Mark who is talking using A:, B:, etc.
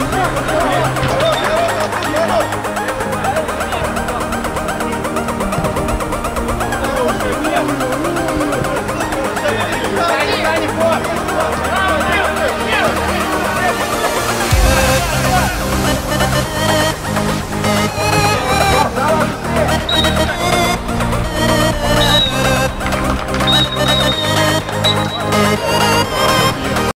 A: Vamos!